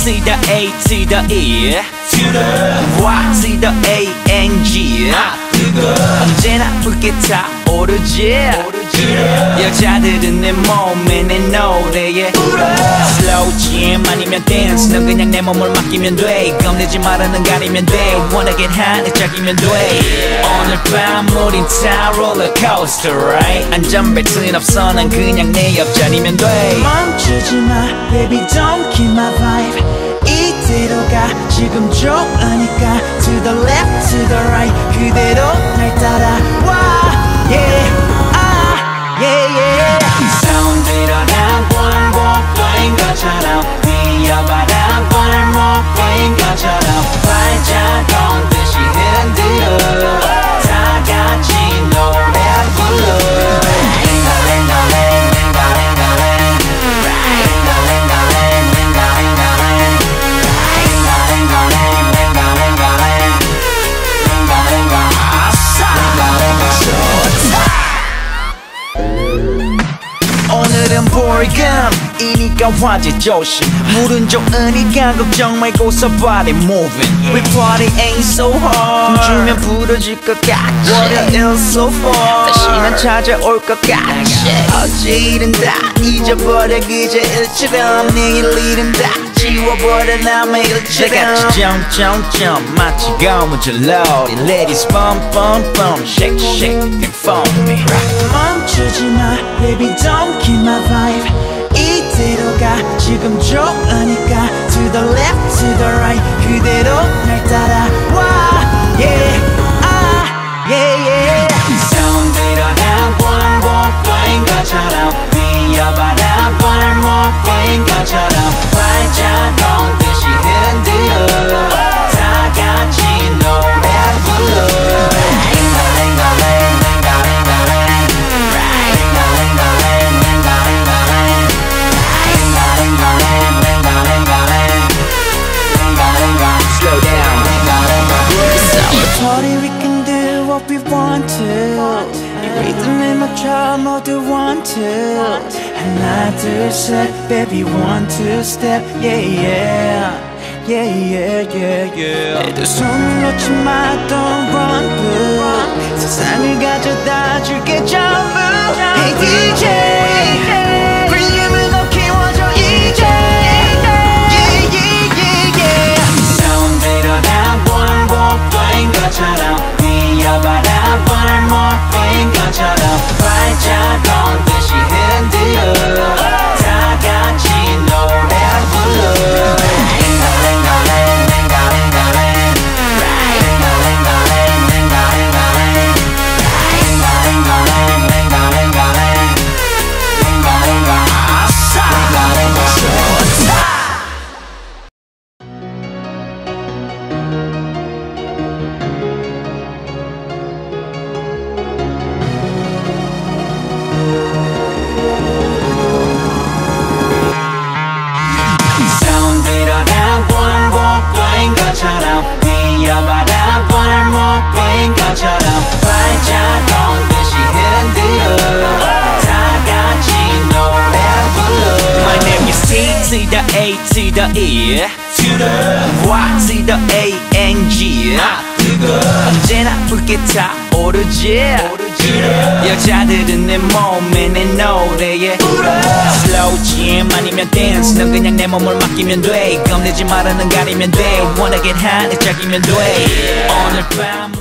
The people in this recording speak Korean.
see the A to the E to the Y to the A N G. 언제나 붉게 타오르지. 여자들은 내 몸에 내 노래에 Slow jam 아니면 dance. 넌 그냥 내 몸을 맡기면 돼. 겁내지 말아 넌 가리면 돼. Wanna get high 짝이면 돼. 오늘 밤 우린 타 롤러코스터 right? 안전벨트는 없어. 난 그냥 내 옆자리면 돼. 멈추지 마 baby. Don't kill my vibe 가 지금 좋으니까 to the left to the right 그대로 날 따라 오늘은 볼감이니까 화제 조심. 물은 좋으니까 걱정 말고 so body moving. We party ain't so hard. 춤추면 부러질 것 같지. 월요일 so far. 다시는 찾아올 것 같지. 어제 일은 다. 잊어버려 그저 일처럼 내일 일은 다. 지워버려 남의 일처럼 내같이 점점점 마치 고무줄 loading Ladies bum bum bum. Shake shake and for me 멈추지 마. Baby don't my vibe 이대로 가 지금 좋으니까 to the left to the right 그대로 날 따라 링가링가 Party we can do what we want to 이 리듬에 맞춰 모두 want to 하나 둘셋 baby one two step yeah yeah Yeah, yeah, yeah, yeah. 내 두 손을 놓지 마, don't run, boo. 세상을 가져다 줄게 전부. Hey DJ, A to the E. To the Y to the A N G. 언제나 붉게 타오르지. 여자들은 내 몸에 내 노래에 Slow jam 아니면 dance. 넌 그냥 내 몸을 맡기면 돼. 겁내지 말아 넌 가리면 돼. Wanna get high 짝이면 돼. 오늘 밤